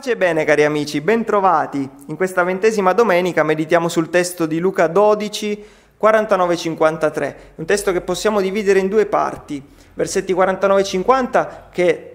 Pace e bene cari amici, bentrovati. In questa ventesima domenica meditiamo sul testo di Luca 12, 49-53, un testo che possiamo dividere in due parti, versetti 49-50 che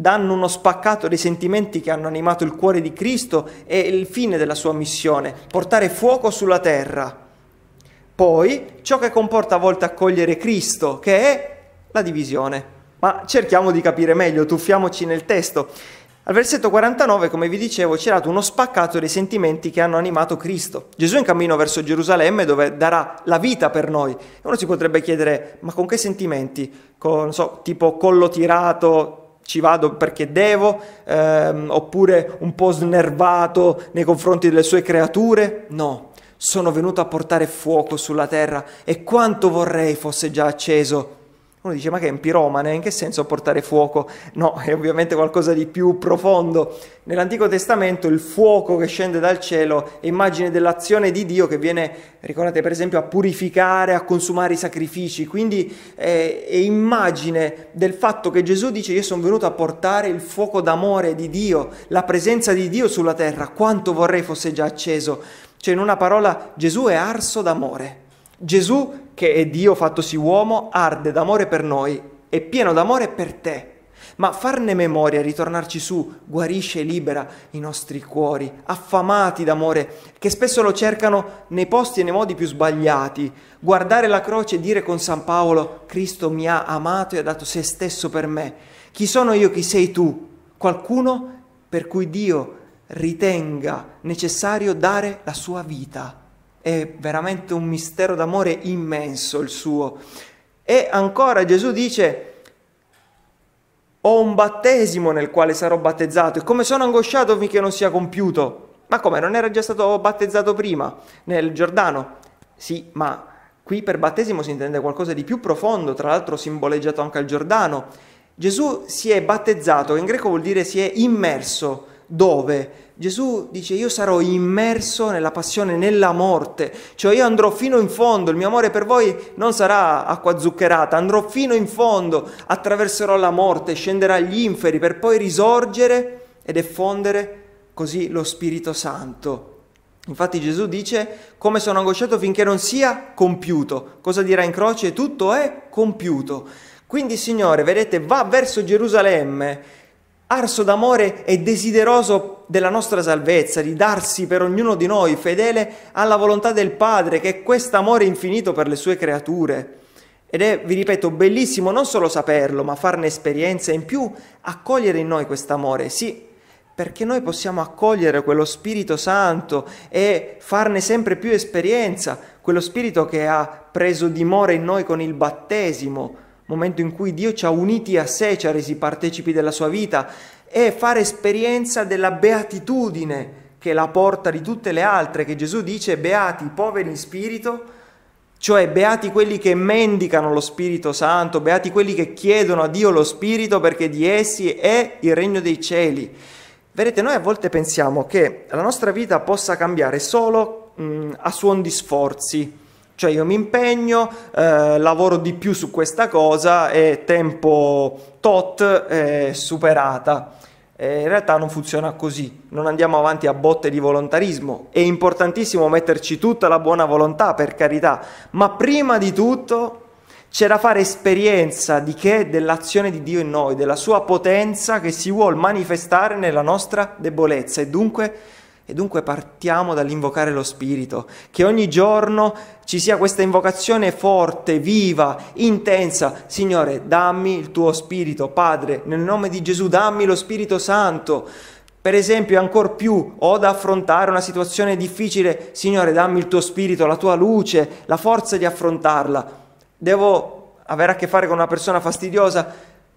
danno uno spaccato dei sentimenti che hanno animato il cuore di Cristo e il fine della sua missione, portare fuoco sulla terra. Poi ciò che comporta a volte accogliere Cristo, che è la divisione. Ma cerchiamo di capire meglio, tuffiamoci nel testo. Al versetto 49, come vi dicevo, c'è dato uno spaccato dei sentimenti che hanno animato Cristo. Gesù è in cammino verso Gerusalemme dove darà la vita per noi. E uno si potrebbe chiedere, ma con che sentimenti? Con, so, tipo collo tirato, ci vado perché devo, ehm, oppure un po' snervato nei confronti delle sue creature? No, sono venuto a portare fuoco sulla terra e quanto vorrei fosse già acceso uno dice, ma che è un piromane? In che senso portare fuoco? No, è ovviamente qualcosa di più profondo. Nell'Antico Testamento il fuoco che scende dal cielo è immagine dell'azione di Dio che viene, ricordate per esempio, a purificare, a consumare i sacrifici. Quindi è, è immagine del fatto che Gesù dice, io sono venuto a portare il fuoco d'amore di Dio, la presenza di Dio sulla terra. Quanto vorrei fosse già acceso. Cioè, in una parola, Gesù è arso d'amore. Gesù che è Dio fattosi uomo, arde d'amore per noi, è pieno d'amore per te. Ma farne memoria, ritornarci su, guarisce e libera i nostri cuori, affamati d'amore, che spesso lo cercano nei posti e nei modi più sbagliati. Guardare la croce e dire con San Paolo, Cristo mi ha amato e ha dato se stesso per me. Chi sono io, chi sei tu? Qualcuno per cui Dio ritenga necessario dare la sua vita è veramente un mistero d'amore immenso il suo. E ancora Gesù dice, ho un battesimo nel quale sarò battezzato e come sono angosciato finché non sia compiuto. Ma come, non era già stato battezzato prima nel Giordano? Sì, ma qui per battesimo si intende qualcosa di più profondo, tra l'altro simboleggiato anche al Giordano. Gesù si è battezzato, che in greco vuol dire si è immerso. Dove? Gesù dice io sarò immerso nella passione, nella morte, cioè io andrò fino in fondo, il mio amore per voi non sarà acqua zuccherata, andrò fino in fondo, attraverserò la morte, scenderà agli inferi per poi risorgere ed effondere così lo Spirito Santo. Infatti Gesù dice come sono angosciato finché non sia compiuto. Cosa dirà in croce? Tutto è compiuto. Quindi Signore, vedete, va verso Gerusalemme arso d'amore e desideroso della nostra salvezza, di darsi per ognuno di noi fedele alla volontà del Padre, che è quest'amore infinito per le sue creature. Ed è, vi ripeto, bellissimo non solo saperlo, ma farne esperienza e in più accogliere in noi quest'amore, sì, perché noi possiamo accogliere quello Spirito Santo e farne sempre più esperienza, quello Spirito che ha preso dimora in noi con il battesimo, momento in cui Dio ci ha uniti a sé, ci ha resi partecipi della sua vita, e fare esperienza della beatitudine che è la porta di tutte le altre, che Gesù dice beati i poveri in spirito, cioè beati quelli che mendicano lo Spirito Santo, beati quelli che chiedono a Dio lo Spirito perché di essi è il regno dei cieli. Vedete, noi a volte pensiamo che la nostra vita possa cambiare solo mh, a suon di sforzi, cioè io mi impegno, eh, lavoro di più su questa cosa e tempo tot è superata. In realtà non funziona così, non andiamo avanti a botte di volontarismo. È importantissimo metterci tutta la buona volontà, per carità, ma prima di tutto c'è da fare esperienza di che? Dell'azione di Dio in noi, della sua potenza che si vuole manifestare nella nostra debolezza e dunque e dunque partiamo dall'invocare lo Spirito, che ogni giorno ci sia questa invocazione forte, viva, intensa. Signore, dammi il tuo Spirito, Padre, nel nome di Gesù, dammi lo Spirito Santo. Per esempio, ancor più, ho da affrontare una situazione difficile, Signore, dammi il tuo Spirito, la tua luce, la forza di affrontarla. Devo avere a che fare con una persona fastidiosa,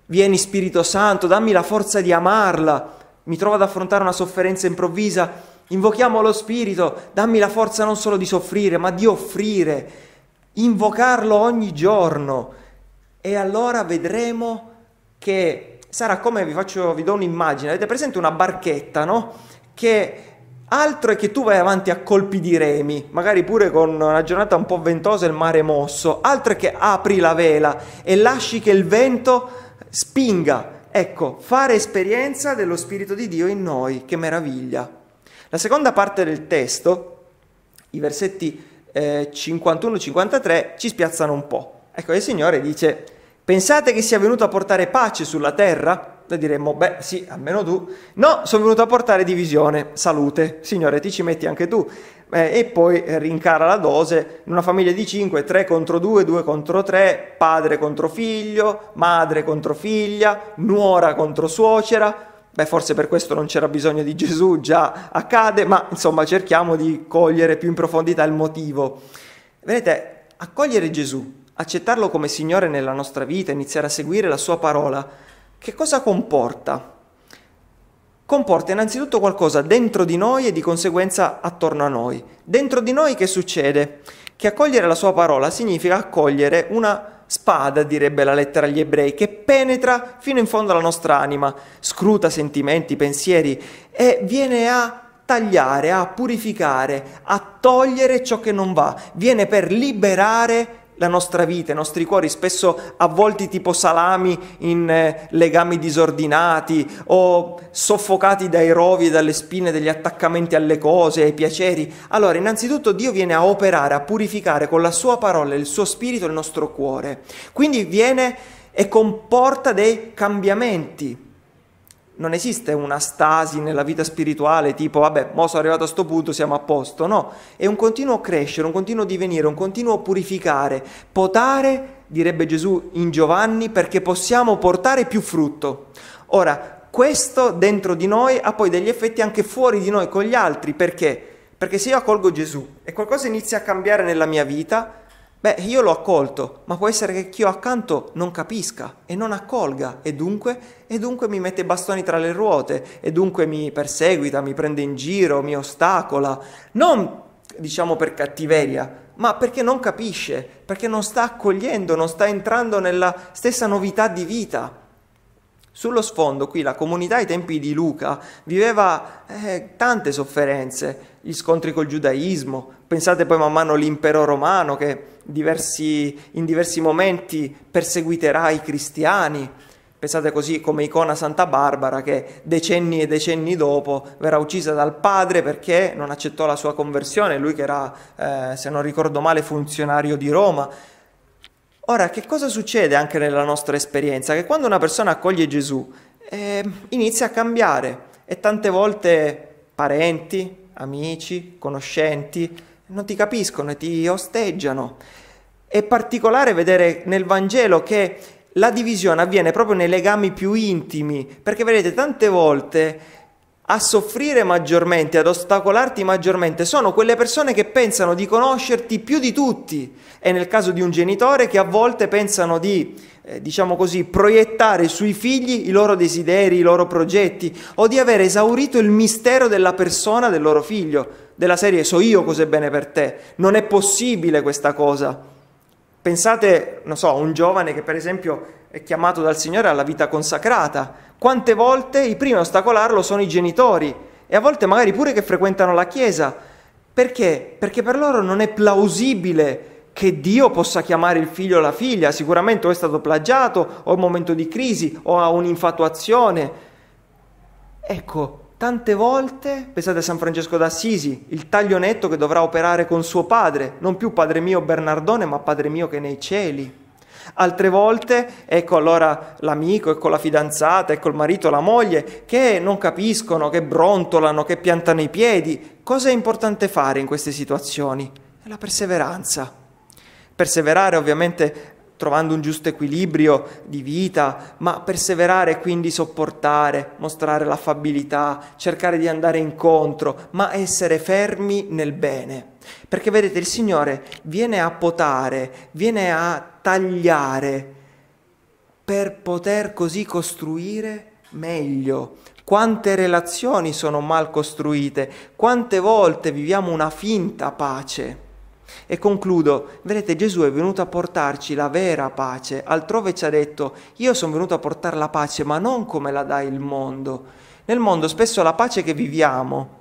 vieni Spirito Santo, dammi la forza di amarla. Mi trovo ad affrontare una sofferenza improvvisa, Invochiamo lo Spirito, dammi la forza non solo di soffrire, ma di offrire, invocarlo ogni giorno. E allora vedremo che sarà come vi faccio, vi do un'immagine, avete presente una barchetta, no? Che altro è che tu vai avanti a colpi di remi, magari pure con una giornata un po' ventosa e il mare mosso, altro è che apri la vela e lasci che il vento spinga. Ecco, fare esperienza dello Spirito di Dio in noi, che meraviglia. La seconda parte del testo, i versetti eh, 51-53, ci spiazzano un po'. Ecco, il Signore dice, pensate che sia venuto a portare pace sulla terra? Noi diremmo, beh sì, almeno tu. No, sono venuto a portare divisione, salute. Signore, ti ci metti anche tu. Eh, e poi rincara la dose, in una famiglia di 5, 3 contro 2, 2 contro 3, padre contro figlio, madre contro figlia, nuora contro suocera. Beh, forse per questo non c'era bisogno di Gesù, già accade, ma insomma cerchiamo di cogliere più in profondità il motivo. Vedete, accogliere Gesù, accettarlo come Signore nella nostra vita, iniziare a seguire la sua parola, che cosa comporta? Comporta innanzitutto qualcosa dentro di noi e di conseguenza attorno a noi. Dentro di noi che succede? Che accogliere la sua parola significa accogliere una spada, direbbe la lettera agli ebrei, che penetra fino in fondo alla nostra anima, scruta sentimenti, pensieri e viene a tagliare, a purificare, a togliere ciò che non va, viene per liberare la nostra vita, i nostri cuori, spesso avvolti tipo salami in eh, legami disordinati o soffocati dai rovi e dalle spine degli attaccamenti alle cose, ai piaceri. Allora, innanzitutto Dio viene a operare, a purificare con la sua parola, il suo spirito, il nostro cuore. Quindi viene e comporta dei cambiamenti non esiste una stasi nella vita spirituale tipo vabbè, mo sono arrivato a questo punto, siamo a posto, no, è un continuo crescere, un continuo divenire, un continuo purificare, potare, direbbe Gesù in Giovanni, perché possiamo portare più frutto. Ora, questo dentro di noi ha poi degli effetti anche fuori di noi con gli altri, perché? Perché se io accolgo Gesù e qualcosa inizia a cambiare nella mia vita, Beh, io l'ho accolto, ma può essere che chi ho accanto non capisca e non accolga e dunque, e dunque mi mette bastoni tra le ruote e dunque mi perseguita, mi prende in giro, mi ostacola, non diciamo per cattiveria, ma perché non capisce, perché non sta accogliendo, non sta entrando nella stessa novità di vita. Sullo sfondo qui la comunità ai tempi di Luca viveva eh, tante sofferenze, gli scontri col giudaismo, pensate poi man mano all'impero romano che diversi, in diversi momenti perseguiterà i cristiani. Pensate così come icona Santa Barbara che decenni e decenni dopo verrà uccisa dal padre perché non accettò la sua conversione, lui che era, eh, se non ricordo male, funzionario di Roma. Ora, che cosa succede anche nella nostra esperienza? Che quando una persona accoglie Gesù eh, inizia a cambiare e tante volte parenti, amici, conoscenti non ti capiscono e ti osteggiano. È particolare vedere nel Vangelo che la divisione avviene proprio nei legami più intimi, perché vedete tante volte a soffrire maggiormente, ad ostacolarti maggiormente, sono quelle persone che pensano di conoscerti più di tutti. È nel caso di un genitore che a volte pensano di, eh, diciamo così, proiettare sui figli i loro desideri, i loro progetti, o di aver esaurito il mistero della persona del loro figlio, della serie so io cos'è bene per te. Non è possibile questa cosa. Pensate, non so, a un giovane che per esempio è chiamato dal Signore alla vita consacrata. Quante volte i primi a ostacolarlo sono i genitori e a volte magari pure che frequentano la Chiesa. Perché? Perché per loro non è plausibile che Dio possa chiamare il figlio o la figlia. Sicuramente o è stato plagiato, o è un momento di crisi, o ha un'infatuazione. Ecco, Tante volte, pensate a San Francesco d'Assisi, il taglio netto che dovrà operare con suo padre, non più padre mio Bernardone, ma padre mio che è nei cieli. Altre volte, ecco allora l'amico, ecco la fidanzata, ecco il marito, la moglie, che non capiscono, che brontolano, che piantano i piedi. Cosa è importante fare in queste situazioni? È la perseveranza. Perseverare ovviamente trovando un giusto equilibrio di vita, ma perseverare e quindi sopportare, mostrare l'affabilità, cercare di andare incontro, ma essere fermi nel bene. Perché vedete, il Signore viene a potare, viene a tagliare per poter così costruire meglio. Quante relazioni sono mal costruite, quante volte viviamo una finta pace E concludo, vedete Gesù è venuto a portarci la vera pace, altrove ci ha detto io sono venuto a portare la pace ma non come la dà il mondo. Nel mondo spesso la pace che viviamo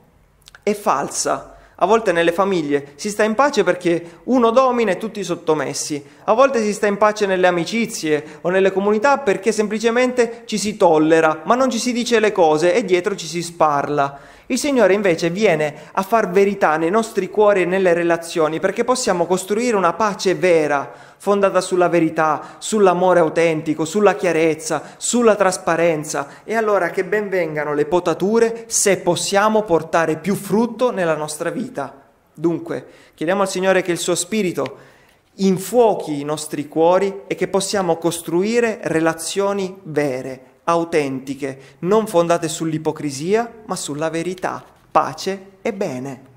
è falsa, a volte nelle famiglie si sta in pace perché uno domina e tutti sottomessi. A volte si sta in pace nelle amicizie o nelle comunità perché semplicemente ci si tollera, ma non ci si dice le cose e dietro ci si sparla. Il Signore invece viene a far verità nei nostri cuori e nelle relazioni perché possiamo costruire una pace vera, fondata sulla verità, sull'amore autentico, sulla chiarezza, sulla trasparenza. E allora che ben vengano le potature se possiamo portare più frutto nella nostra vita. Dunque, chiediamo al Signore che il suo Spirito infuochi i nostri cuori e che possiamo costruire relazioni vere autentiche, non fondate sull'ipocrisia, ma sulla verità, pace e bene.